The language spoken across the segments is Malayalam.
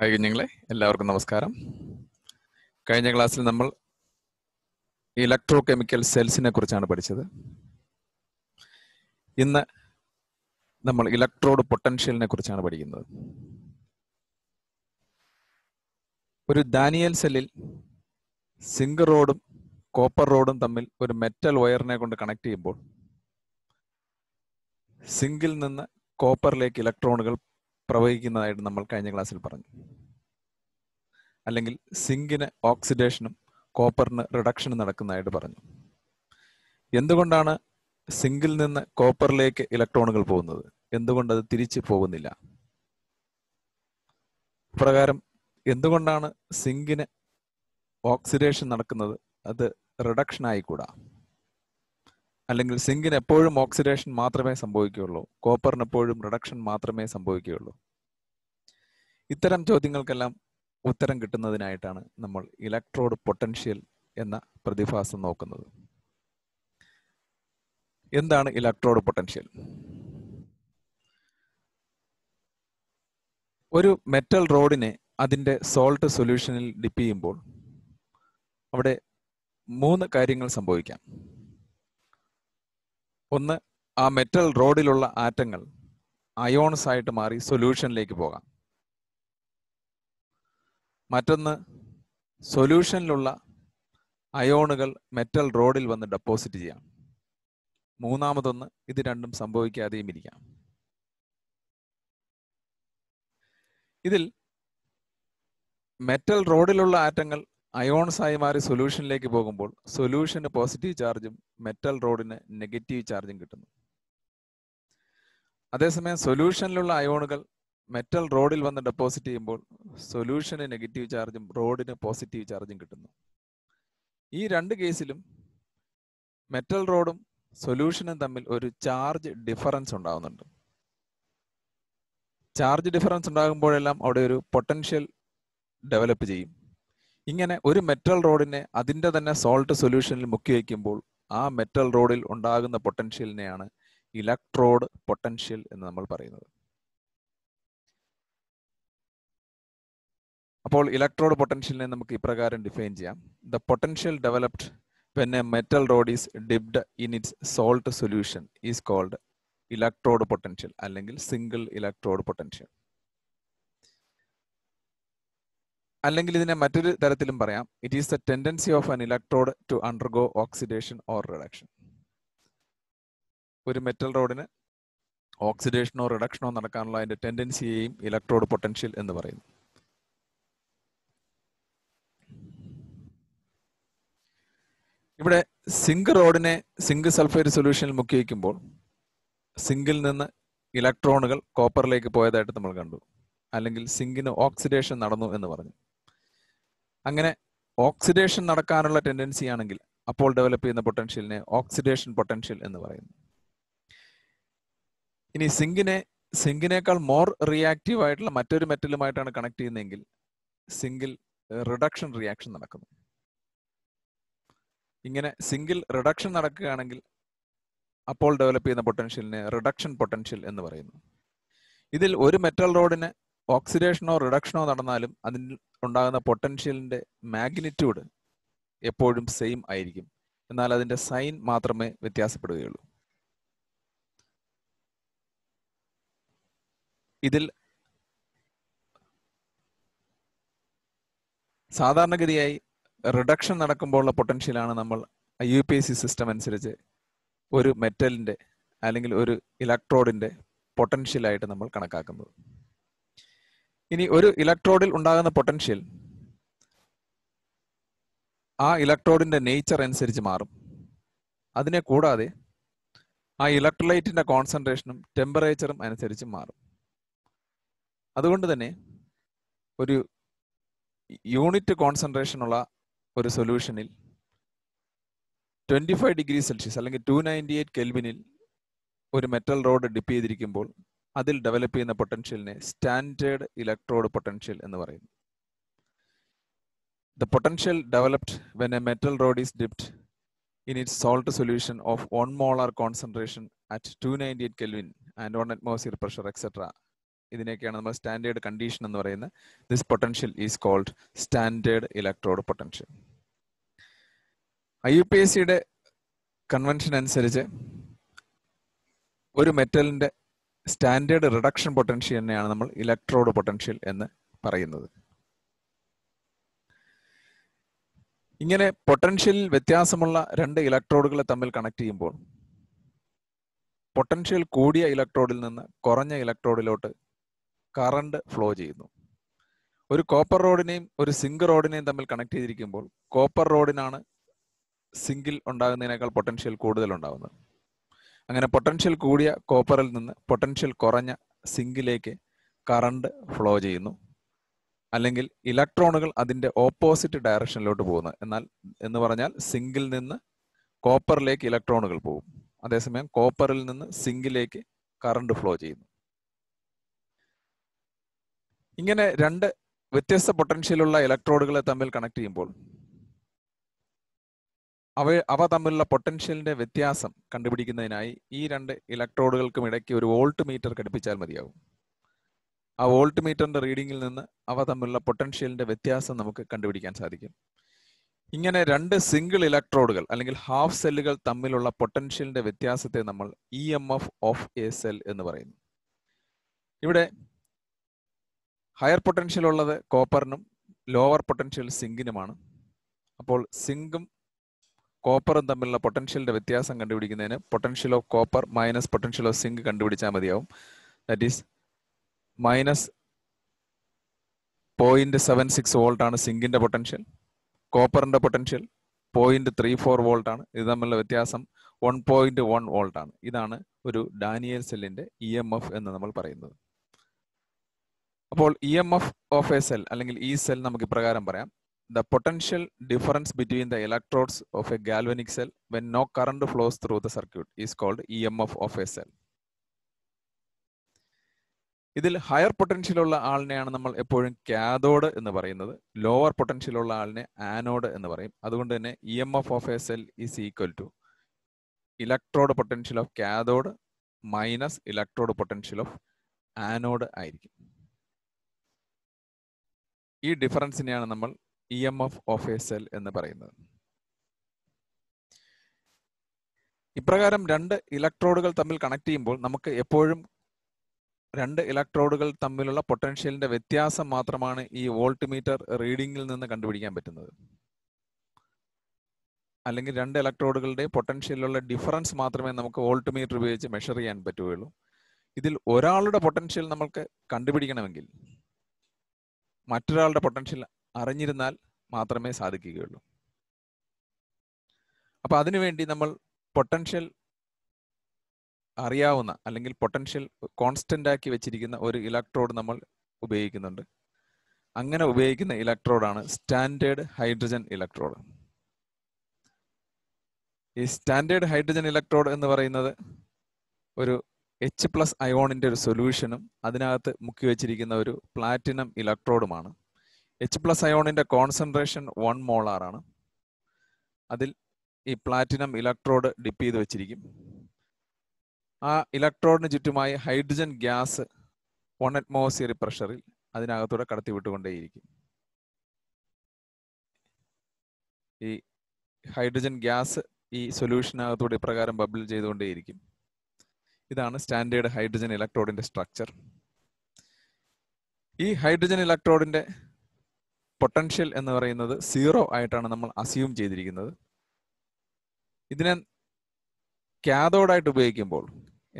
ഹായ് കുഞ്ഞുങ്ങളെ എല്ലാവർക്കും നമസ്കാരം. കഴിഞ്ഞ ക്ലാസ്സിൽ നമ്മൾ ഇലക്ട്രോ കെമിക്കൽ സെൽസിനെ കുറിച്ചാണ് പഠിച്ചത്. ഇന്ന് നമ്മൾ ഇലക്ട്രോഡ് പൊട്ടൻഷ്യലിനെ കുറിച്ചാണ് പഠിക്കുന്നത്. ഒരു ദാനിയൽ സെല്ലിൽ സിങ്ക് റോഡും കോപ്പർ റോഡും തമ്മിൽ ഒരു മെറ്റൽ വയറിനെ കൊണ്ട് കണക്ട് ചെയ്യുമ്പോൾ സിങ്കിൽ നിന്ന് കോപ്പറിലേക്ക് ഇലക്ട്രോണുകൾ പ്രവഹിക്കുന്നതായിട്ട് നമ്മൾ കഴിഞ്ഞ ക്ലാസ്സിൽ പറഞ്ഞു. അല്ലെങ്കിൽ സിങ്കിന് ഓക്സിഡേഷനും കോപ്പറിന് റിഡക്ഷനും നടക്കുന്നതായിട്ട് പറഞ്ഞു. എന്തുകൊണ്ടാണ് സിങ്കിൽ നിന്ന് കോപ്പറിലേക്ക് ഇലക്ട്രോണുകൾ പോകുന്നത്? എന്തുകൊണ്ട് അത് തിരിച്ചു പോകുന്നില്ല? പ്രകാരം എന്തുകൊണ്ടാണ് സിങ്കിന് ഓക്സിഡേഷൻ നടക്കുന്നത്? അത് റിഡക്ഷൻ ആയിക്കൂടാ. അല്ലെങ്കിൽ സിങ്കിന് എപ്പോഴും ഓക്സിഡേഷൻ മാത്രമേ സംഭവിക്കുകയുള്ളൂ. കോപ്പറിന് എപ്പോഴും റിഡക്ഷൻ മാത്രമേ സംഭവിക്കുകയുള്ളൂ. ഇത്തരം ചോദ്യങ്ങൾക്കെല്ലാം ഉത്തരം കിട്ടുന്നതിനായിട്ടാണ് നമ്മൾ ഇലക്ട്രോഡ് പൊട്ടൻഷ്യൽ എന്ന പ്രതിഭാസം നോക്കുന്നത്. എന്താണ് ഇലക്ട്രോഡ് പൊട്ടൻഷ്യൽ? ഒരു മെറ്റൽ റോഡിനെ അതിന്റെ സോൾട്ട് സൊല്യൂഷനിൽ ഡിപ്പ് ചെയ്യുമ്പോൾ അവിടെ മൂന്ന് കാര്യങ്ങൾ സംഭവിക്കാം. ഒന്ന് ആ മെറ്റൽ റോഡിലുള്ള ആറ്റങ്ങൾ അയോൺസ് ആയിട്ട് മാറി സൊല്യൂഷനിലേക്ക് പോകാം. മറ്റൊന്ന് സൊല്യൂഷനിലുള്ള അയോണുകൾ മെറ്റൽ റോഡിൽ വന്ന് ഡെപ്പോസിറ്റ് ചെയ്യാം. മൂന്നാമതൊന്ന് ഇത് രണ്ടും സംഭവിക്കാതെയും ഇരിക്കാം. ഇതിൽ മെറ്റൽ റോഡിലുള്ള ആറ്റങ്ങൾ അയോൺസ് ആയി മാറി സൊല്യൂഷനിലേക്ക് പോകുമ്പോൾ സൊല്യൂഷന് പോസിറ്റീവ് ചാർജും മെറ്റൽ റോഡിന് നെഗറ്റീവ് ചാർജും കിട്ടുന്നു. അതേസമയം സൊല്യൂഷനിലുള്ള അയോണുകൾ മെറ്റൽ റോഡിൽ വന്ന് ഡെപ്പോസിറ്റ് ചെയ്യുമ്പോൾ സൊല്യൂഷന് നെഗറ്റീവ് ചാർജും റോഡിന് പോസിറ്റീവ് ചാർജും കിട്ടുന്നു. ഈ രണ്ട് കേസിലും മെറ്റൽ റോഡും സൊല്യൂഷനും തമ്മിൽ ഒരു ചാർജ് ഡിഫറൻസ് ഉണ്ടാകുന്നുണ്ട് ചാർജ് ഡിഫറൻസ് ഉണ്ടാകുമ്പോഴെല്ലാം അവിടെ ഒരു പൊട്ടൻഷ്യൽ ഡെവലപ്പ് ചെയ്യും. ഇങ്ങനെ ഒരു മെറ്റൽ റോഡിനെ അതിന്റെ തന്നെ സോൾട്ട് സൊല്യൂഷനിൽ മുക്കി വയ്ക്കുമ്പോൾ ആ മെറ്റൽ റോഡിൽ ഉണ്ടാകുന്ന പൊട്ടൻഷ്യലിനെയാണ് ഇലക്ട്രോഡ് പൊട്ടൻഷ്യൽ എന്ന് നമ്മൾ പറയുന്നത്. അപ്പോൾ ഇലക്ട്രോഡ് പൊട്ടൻഷ്യലിനെ നമുക്ക് ഇപ്രകാരം ഡിഫൈൻ ചെയ്യാം. The potential developed when a metal rod is dipped in its salt solution is called electrode potential അല്ലെങ്കിൽ സിംഗിൾ ഇലക്ട്രോഡ് പൊട്ടൻഷ്യൽ അല്ലെങ്കിൽ ഇതിനെ മറ്റൊരു തരത്തിലും പറയാം. It is the tendency of an electrode to undergo oxidation or reduction ഒരു മെറ്റൽ റോഡിന് ഓക്സിഡേഷനോ റിഡക്ഷനോ നടക്കാനുള്ള അതിന്റെ ടെൻഡൻസിയെയും ഇലക്ട്രോഡ് പൊട്ടൻഷ്യൽ എന്ന് പറയുന്നു. ഇവിടെ സിങ്ക് റോഡിനെ സിങ്ക് സൾഫൈഡ് സൊല്യൂഷനിൽ മുക്കി വയ്ക്കുമ്പോൾ സിങ്കിൽ നിന്ന് ഇലക്ട്രോണുകൾ കോപ്പറിലേക്ക് പോയതായിട്ട് നമ്മൾ കണ്ടു. അല്ലെങ്കിൽ സിങ്കിന് ഓക്സിഡേഷൻ നടന്നു എന്ന് പറഞ്ഞു. അങ്ങനെ ഓക്സിഡേഷൻ നടക്കാനുള്ള ടെൻഡൻസി ആണെങ്കിൽ അപ്പോൾ ഡെവലപ്പ് ചെയ്യുന്ന പൊട്ടൻഷ്യലിനെ ഓക്സിഡേഷൻ പൊട്ടൻഷ്യൽ എന്ന് പറയുന്നു. ഇനി സിങ്കിനെ സിങ്കിനേക്കാൾ മോർ റിയാക്റ്റീവ് ആയിട്ടുള്ള മറ്റൊരു മെറ്റലുമായിട്ടാണ് കണക്ട് ചെയ്യുന്നതെങ്കിൽ സിംഗിൾ റിഡക്ഷൻ റിയാക്ഷൻ നടക്കുന്നു. ഇങ്ങനെ സിംഗിൾ റിഡക്ഷൻ നടക്കുകയാണെങ്കിൽ അപ്പോൾ ഡെവലപ്പ് ചെയ്യുന്ന പൊട്ടൻഷ്യലിനെ റിഡക്ഷൻ പൊട്ടൻഷ്യൽ എന്ന് പറയുന്നു. ഇതിൽ ഒരു മെറ്റൽ റോഡിന് ഓക്സിഡേഷനോ റിഡക്ഷനോ നടന്നാലും അതിൽ ഉണ്ടാകുന്ന പൊട്ടൻഷ്യലിന്റെ മാഗ്നിറ്റ്യൂഡ് എപ്പോഴും സെയിം ആയിരിക്കും. എന്നാൽ അതിന്റെ സൈൻ മാത്രമേ വ്യത്യാസപ്പെടുകയുള്ളൂ. ഇതിൽ സാധാരണഗതിയായി റിഡക്ഷൻ നടക്കുമ്പോഴുള്ള പൊട്ടൻഷ്യലാണ് നമ്മൾ I U P S C system അനുസരിച്ച് ഒരു മെറ്റലിന്റെ അല്ലെങ്കിൽ ഒരു ഇലക്ട്രോഡിന്റെ പൊട്ടൻഷ്യലായിട്ട് നമ്മൾ കണക്കാക്കുന്നത്. ഇനി ഒരു ഇലക്ട്രോഡിൽ ഉണ്ടാകുന്ന പൊട്ടൻഷ്യൽ ആ ഇലക്ട്രോഡിന്റെ നേച്ചർ അനുസരിച്ച് മാറും. അതിനെ കൂടാതെ ആ ഇലക്ട്രോലൈറ്റിന്റെ കോൺസെൻട്രേഷനും ടെമ്പറേച്ചറും അനുസരിച്ച് മാറും. അതുകൊണ്ട് തന്നെ ഒരു യൂണിറ്റ് കോൺസെൻട്രേഷനുള്ള ഒരു സൊല്യൂഷനിൽ ട്വന്റി ഫൈവ് ഡിഗ്രി സെൽഷ്യസ് അല്ലെങ്കിൽ ടു നയന്റി എയ്റ്റ് കെൽവിനിൽ ഒരു മെറ്റൽ റോഡ് ഡിപ്പ് ചെയ്തിരിക്കുമ്പോൾ അതിൽ ഡെവലപ്പ് ചെയ്യുന്ന പൊട്ടൻഷ്യലിനെ സ്റ്റാൻഡേർഡ് ഇലക്ട്രോഡ് പൊട്ടൻഷ്യൽ എന്ന് പറയുന്നു. The potential developed when a metal rod is dipped salt solution of one molar concentration at two ninety eight kelvin and one atmosphere pressure etcetera ഇതിനെയൊക്കെയാണ് നമ്മൾ സ്റ്റാൻഡേർഡ് കണ്ടീഷൻ എന്ന് പറയുന്നത്. This potential is called standard electrode potential I U P S സിയുടെ കൺവെൻഷൻ അനുസരിച്ച് ഒരു മെറ്റലിന്റെ സ്റ്റാൻഡേർഡ് റിഡക്ഷൻ പൊട്ടൻഷ്യൽ തന്നെയാണ് നമ്മൾ ഇലക്ട്രോഡ് പൊട്ടൻഷ്യൽ എന്ന് പറയുന്നത്. ഇങ്ങനെ പൊട്ടൻഷ്യലിൽ വ്യത്യാസമുള്ള രണ്ട് ഇലക്ട്രോഡുകളെ തമ്മിൽ കണക്ട് ചെയ്യുമ്പോൾ പൊട്ടൻഷ്യൽ കൂടിയ ഇലക്ട്രോഡിൽ നിന്ന് കുറഞ്ഞ ഇലക്ട്രോഡിലോട്ട് കറണ്ട് ഫ്ലോ ചെയ്യുന്നു. ഒരു കോപ്പർ റോഡിനെയും ഒരു സിങ്ക് റോഡിനെയും തമ്മിൽ കണക്ട് ചെയ്തിരിക്കുമ്പോൾ കോപ്പർ റോഡിനാണ് സിങ്കിൽ ഉണ്ടാകുന്നതിനേക്കാൾ പൊട്ടൻഷ്യൽ കൂടുതൽ ഉണ്ടാകുന്നത്. അങ്ങനെ പൊട്ടൻഷ്യൽ കൂടിയ കോപ്പറിൽ നിന്ന് പൊട്ടൻഷ്യൽ കുറഞ്ഞ സിങ്കിലേക്ക് കറണ്ട് ഫ്ലോ ചെയ്യുന്നു. അല്ലെങ്കിൽ ഇലക്ട്രോണുകൾ അതിന്റെ ഓപ്പോസിറ്റ് ഡയറക്ഷനിലോട്ട് പോകുന്നു. എന്നാൽ എന്ന് പറഞ്ഞാൽ സിങ്കിൽ നിന്ന് കോപ്പറിലേക്ക് ഇലക്ട്രോണുകൾ പോകും. അതേസമയം കോപ്പറിൽ നിന്ന് സിങ്കിലേക്ക് കറണ്ട് ഫ്ലോ ചെയ്യുന്നു. ഇങ്ങനെ രണ്ട് വ്യത്യസ്ത പൊട്ടൻഷ്യലുള്ള ഇലക്ട്രോഡുകളെ തമ്മിൽ കണക്ട് ചെയ്യുമ്പോൾ അവ അവ തമ്മിലുള്ള പൊട്ടൻഷ്യലിന്റെ വ്യത്യാസം കണ്ടുപിടിക്കുന്നതിനായി ഈ രണ്ട് ഇലക്ട്രോഡുകൾക്കും ഇടയ്ക്ക് ഒരു വോൾട്ട് മീറ്റർ ഘടിപ്പിച്ചാൽ മതിയാവും. ആ വോൾട്ട് മീറ്ററിന്റെ റീഡിങ്ങിൽ നിന്ന് അവ തമ്മിലുള്ള പൊട്ടൻഷ്യലിന്റെ വ്യത്യാസം നമുക്ക് കണ്ടുപിടിക്കാൻ സാധിക്കും. ഇങ്ങനെ രണ്ട് സിംഗിൾ ഇലക്ട്രോഡുകൾ അല്ലെങ്കിൽ ഹാഫ് സെല്ലുകൾ തമ്മിലുള്ള പൊട്ടൻഷ്യലിന്റെ വ്യത്യാസത്തെ നമ്മൾ E M F of a cell എന്ന് പറയുന്നു. ഇവിടെ ഹയർ പൊട്ടൻഷ്യൽ ഉള്ളത് കോപ്പറിനും ലോവർ പൊട്ടൻഷ്യൽ സിങ്കിനുമാണ് അപ്പോൾ സിങ്കും കോപ്പറും തമ്മിലുള്ള പൊട്ടൻഷ്യലിന്റെ വ്യത്യാസം കണ്ടുപിടിക്കുന്നതിന് potential of copper minus potential of zinc കണ്ടുപിടിച്ചാൽ മതിയാവും. That is minus point seven six volt ആണ് സിങ്കിന്റെ പൊട്ടൻഷ്യൽ കോപ്പറിന്റെ potential point three four volt ആണ്. ഇത് തമ്മിലുള്ള വ്യത്യാസം വൺ പോയിന്റ് വൺ വോൾട്ട് ആണ്. ഇതാണ് ഒരു ഡാനിയൽ സെല്ലിന്റെ ഇ എം എഫ് എന്ന് നമ്മൾ പറയുന്നത്. അപ്പോൾ E M F of a cell അല്ലെങ്കിൽ ഈ സെൽ നമുക്ക് ഇപ്രകാരം പറയാം. The potential difference between the electrodes of a galvanic cell when no current flows through the circuit is called EMF of a cell. ഇതിൽ ഹയർ പൊട്ടൻഷ്യൽ ഉള്ള ആളിനെയാണ് നമ്മൾ എപ്പോഴും കാതോഡ് എന്ന് പറയുന്നത്. ലോവർ പൊട്ടൻഷ്യൽ ഉള്ള ആളിനെ ആനോഡ് എന്ന് പറയും. അതുകൊണ്ട് തന്നെ E M F of a cell is equal to electrode potential of cathode minus electrode potential of anode ആയിരിക്കും. ഈ ഡിഫറൻസിനെയാണ് നമ്മൾ E M F of a cell എന്ന് പറയുന്നത്. ഇപ്രകാരം രണ്ട് ഇലക്ട്രോഡുകൾ തമ്മിൽ കണക്ട് ചെയ്യുമ്പോൾ നമുക്ക് എപ്പോഴും രണ്ട് ഇലക്ട്രോഡുകൾ തമ്മിലുള്ള പൊട്ടൻഷ്യലിന്റെ വ്യത്യാസം മാത്രമാണ് ഈ വോൾട്ട് മീറ്റർ റീഡിങ്ങിൽ നിന്ന് കണ്ടുപിടിക്കാൻ പറ്റുന്നത്. അല്ലെങ്കിൽ രണ്ട് ഇലക്ട്രോഡുകളുടെ പൊട്ടൻഷ്യലിലുള്ള ഡിഫറൻസ് മാത്രമേ നമുക്ക് വോൾട്ട് മീറ്റർ ഉപയോഗിച്ച് മെഷർ ചെയ്യാൻ പറ്റുകയുള്ളൂ. ഇതിൽ ഒരാളുടെ പൊട്ടൻഷ്യൽ നമുക്ക് കണ്ടുപിടിക്കണമെങ്കിൽ മറ്റൊരാളുടെ പൊട്ടൻഷ്യൽ അറിഞ്ഞിരുന്നാൽ മാത്രമേ സാധിക്കുകയുള്ളൂ. അപ്പൊ അതിനുവേണ്ടി നമ്മൾ പൊട്ടൻഷ്യൽ അറിയാവുന്ന അല്ലെങ്കിൽ പൊട്ടൻഷ്യൽ കോൺസ്റ്റന്റ് ആക്കി വെച്ചിരിക്കുന്ന ഒരു ഇലക്ട്രോഡ് നമ്മൾ ഉപയോഗിക്കുന്നുണ്ട്. അങ്ങനെ ഉപയോഗിക്കുന്ന ഇലക്ട്രോഡാണ് സ്റ്റാൻഡേർഡ് ഹൈഡ്രജൻ ഇലക്ട്രോഡ്. ഈ സ്റ്റാൻഡേർഡ് ഹൈഡ്രജൻ ഇലക്ട്രോഡ് എന്ന് പറയുന്നത് ഒരു എച്ച് പ്ലസ് അയോണിന്റെ ഒരു സൊല്യൂഷനും അതിനകത്ത് മുക്കി വെച്ചിരിക്കുന്ന ഒരു പ്ലാറ്റിനം ഇലക്ട്രോഡുമാണ്. എച്ച് പ്ലസ് അയോണിന്റെ കോൺസെൻട്രേഷൻ വൺ മോളാർ ആണ്. അതിൽ ഈ പ്ലാറ്റിനം ഇലക്ട്രോഡ് ഡിപ്പ് ചെയ്ത് വെച്ചിരിക്കും. ആ ഇലക്ട്രോഡിന് ചുറ്റുമായി ഹൈഡ്രജൻ ഗ്യാസ് വൺ അറ്റ്മോസ്ഫിയർ പ്രഷറിൽ അതിനകത്തൂടെ കടത്തി വിട്ടുകൊണ്ടേയിരിക്കും ഈ ഹൈഡ്രജൻ ഗ്യാസ് ഈ സൊല്യൂഷനകത്തൂടെ ഇപ്രകാരം ബബിൾ ചെയ്തുകൊണ്ടേയിരിക്കും. ഇതാണ് സ്റ്റാൻഡേർഡ് ഹൈഡ്രജൻ ഇലക്ട്രോഡിന്റെ സ്ട്രക്ചർ ഈ ഹൈഡ്രജൻ ഇലക്ട്രോഡിന്റെ പൊട്ടൻഷ്യൽ എന്ന് പറയുന്നത് സീറോ ആയിട്ടാണ് നമ്മൾ അസ്യൂം ചെയ്തിരിക്കുന്നത്. ഇതിനെ കാതോഡായിട്ട് ഉപയോഗിക്കുമ്പോൾ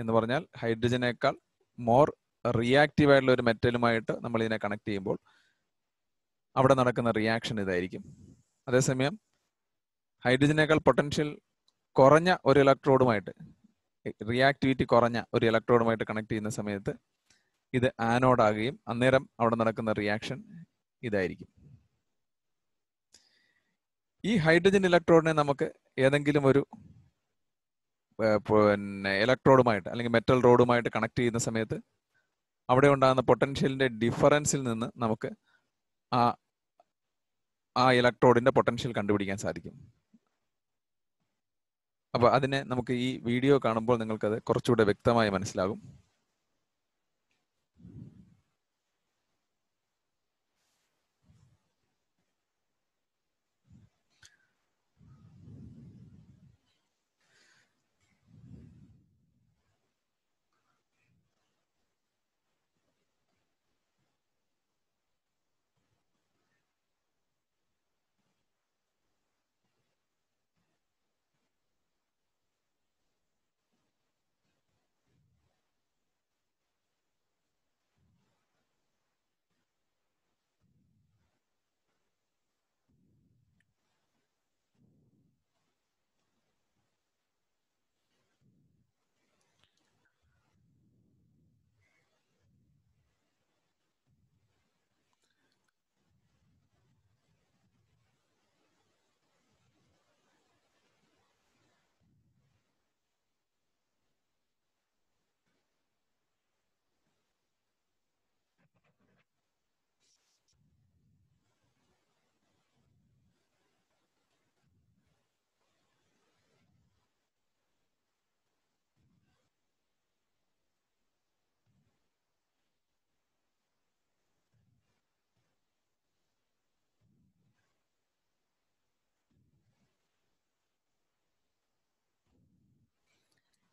എന്ന് പറഞ്ഞാൽ ഹൈഡ്രജനേക്കാൾ മോർ റിയാക്റ്റീവ് ആയിട്ടുള്ള ഒരു മെറ്റലുമായിട്ട് നമ്മൾ ഇതിനെ കണക്ട് ചെയ്യുമ്പോൾ അവിടെ നടക്കുന്ന റിയാക്ഷൻ ഇതായിരിക്കും. അതേസമയം ഹൈഡ്രജനേക്കാൾ പൊട്ടൻഷ്യൽ കുറഞ്ഞ ഒരു ഇലക്ട്രോഡുമായിട്ട് റിയാക്ടിവിറ്റി കുറഞ്ഞ ഒരു ഇലക്ട്രോഡുമായിട്ട് കണക്ട് ചെയ്യുന്ന സമയത്ത് ഇത് ആനോഡാകുകയും അന്നേരം അവിടെ നടക്കുന്ന റിയാക്ഷൻ ഇതായിരിക്കും. ഈ ഹൈഡ്രജൻ ഇലക്ട്രോഡിനെ നമുക്ക് ഏതെങ്കിലും ഒരു പിന്നെ ഇലക്ട്രോഡുമായിട്ട് അല്ലെങ്കിൽ മെറ്റൽ റോഡുമായിട്ട് കണക്ട് ചെയ്യുന്ന സമയത്ത് അവിടെ ഉണ്ടാകുന്ന പൊട്ടൻഷ്യലിന്റെ ഡിഫറൻസിൽ നിന്ന് നമുക്ക് ആ ആ ഇലക്ട്രോഡിന്റെ പൊട്ടൻഷ്യൽ കണ്ടുപിടിക്കാൻ സാധിക്കും. അപ്പോൾ അതിനെ നമുക്ക് ഈ വീഡിയോ കാണുമ്പോൾ നിങ്ങൾക്കത് കുറച്ചുകൂടെ വ്യക്തമായി മനസ്സിലാകും.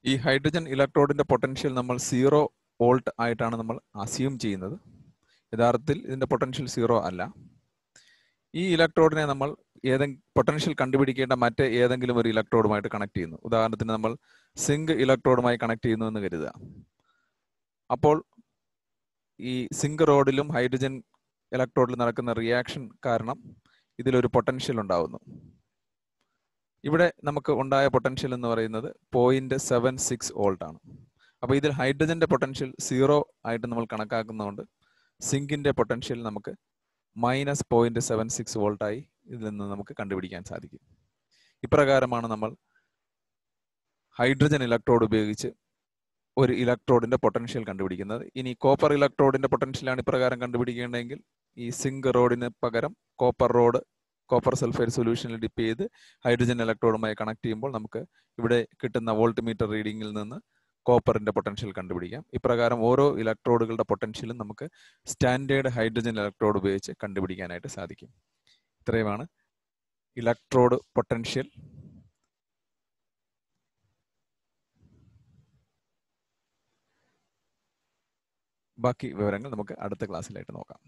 ഈ ഹൈഡ്രജൻ ഇലക്ട്രോഡിന്റെ പൊട്ടൻഷ്യൽ നമ്മൾ സീറോ വോൾട്ട് ആയിട്ടാണ് നമ്മൾ അസ്യൂം ചെയ്യുന്നത്. യഥാർത്ഥത്തിൽ ഇതിന്റെ പൊട്ടൻഷ്യൽ സീറോ അല്ല. ഈ ഇലക്ട്രോഡിനെ നമ്മൾ ഏതെങ്കിലും പൊട്ടൻഷ്യൽ കണ്ടുപിടിക്കേണ്ട മറ്റേ ഏതെങ്കിലും ഒരു ഇലക്ട്രോഡുമായിട്ട് കണക്ട് ചെയ്യുന്നു. ഉദാഹരണത്തിന് നമ്മൾ സിങ്ക് ഇലക്ട്രോഡുമായി കണക്ട് ചെയ്യുന്നു എന്ന് കരുതുക. അപ്പോൾ ഈ സിങ്ക് റോഡിലും ഹൈഡ്രജൻ ഇലക്ട്രോഡിലും നടക്കുന്ന റിയാക്ഷൻ കാരണം ഇതിലൊരു പൊട്ടൻഷ്യൽ ഉണ്ടാവുന്നു. ഇവിടെ നമുക്ക് ഉണ്ടായ പൊട്ടൻഷ്യൽ എന്ന് പറയുന്നത് പോയിന്റ് സെവൻ സിക്സ് വോൾട്ട് ആണ്. അപ്പോൾ ഇതിൽ ഹൈഡ്രജന്റെ പൊട്ടൻഷ്യൽ സീറോ ആയിട്ട് നമ്മൾ കണക്കാക്കുന്നതുകൊണ്ട് സിങ്കിന്റെ പൊട്ടൻഷ്യൽ നമുക്ക് മൈനസ് പോയിന്റ് സെവൻ സിക്സ് വോൾട്ടായി ഇതിൽ നിന്ന് നമുക്ക് കണ്ടുപിടിക്കാൻ സാധിക്കും. ഇപ്രകാരമാണ് നമ്മൾ ഹൈഡ്രജൻ ഇലക്ട്രോഡ് ഉപയോഗിച്ച് ഒരു ഇലക്ട്രോഡിന്റെ പൊട്ടൻഷ്യൽ കണ്ടുപിടിക്കുന്നത്. ഇനി കോപ്പർ ഇലക്ട്രോഡിന്റെ പൊട്ടൻഷ്യലാണ് ഇപ്രകാരം കണ്ടുപിടിക്കേണ്ടതെങ്കിൽ ഈ സിങ്ക് റോഡിന് പകരം കോപ്പർ റോഡ് കോപ്പർ സൾഫൈഡ് സൊല്യൂഷനിൽ ഡിപ്പ് ചെയ്ത് ഹൈഡ്രജൻ ഇലക്ട്രോഡുമായി കണക്ട് ചെയ്യുമ്പോൾ നമുക്ക് ഇവിടെ കിട്ടുന്ന വോൾട്ട് മീറ്റർ റീഡിങ്ങിൽ നിന്ന് കോപ്പറിന്റെ പൊട്ടൻഷ്യൽ കണ്ടുപിടിക്കാം. ഇപ്രകാരം ഓരോ ഇലക്ട്രോഡുകളുടെ പൊട്ടൻഷ്യലും നമുക്ക് സ്റ്റാൻഡേർഡ് ഹൈഡ്രജൻ ഇലക്ട്രോഡ് ഉപയോഗിച്ച് കണ്ടുപിടിക്കാനായിട്ട് സാധിക്കും. ഇത്രയുമാണ് ഇലക്ട്രോഡ് പൊട്ടൻഷ്യൽ ബാക്കി വിവരങ്ങൾ നമുക്ക് അടുത്ത ക്ലാസ്സിലായിട്ട് നോക്കാം.